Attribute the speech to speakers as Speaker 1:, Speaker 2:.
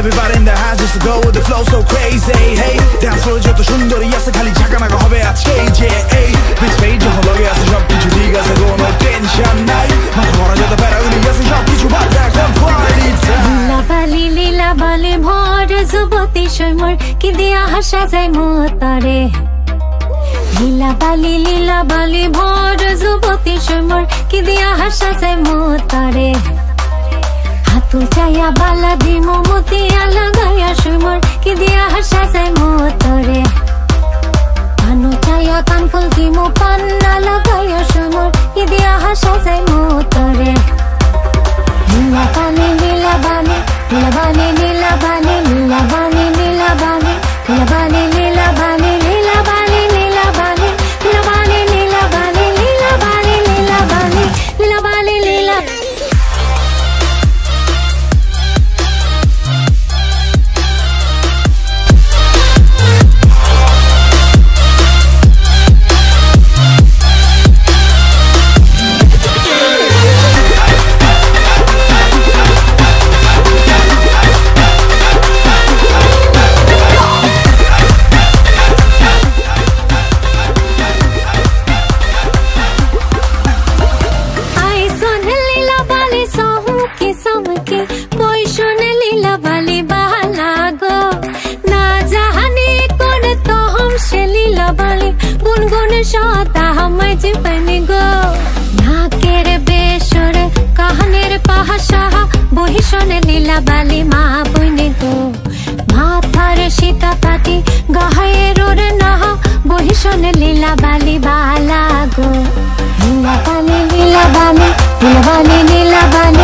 Speaker 1: Everybody in the house just to go with the flow so crazy, Hey. Dance floor, যত সুন্দরী আছে, খালি ঝাঁকানাকা হবে আজকে, যে এই বিগ স্পেস যখন লগে আছে সব কিছু ঠিক আছে, কোনো টেনশন নাই। মাথা ভরা যত প্যারাগুলি আছে সব কিছু বাদ এখন পার্টি
Speaker 2: লীলা বালি লীলা বালি, ভর যুৱতী সৈমৰ কি দিয়া হাসা যায় মতৰে লীলা বালি লীলা বালি ভৰ যুৱতী সৈমৰ কি দিয়া হাসা যায় মতৰে হাতু চায়া বালা দি মমতিয়া último গুনগুন সতা মাঝ পানি গো ঢাকের বেসর কাহানের পাহাসা বহি লীলা বালি মা বইনে গো মাথার সীতা পাটি গাহায়ের ওরে নাহা বহি লীলা বালি বালা গো লীলা বালি লীলা বালি লীলা বালি লীলা বালি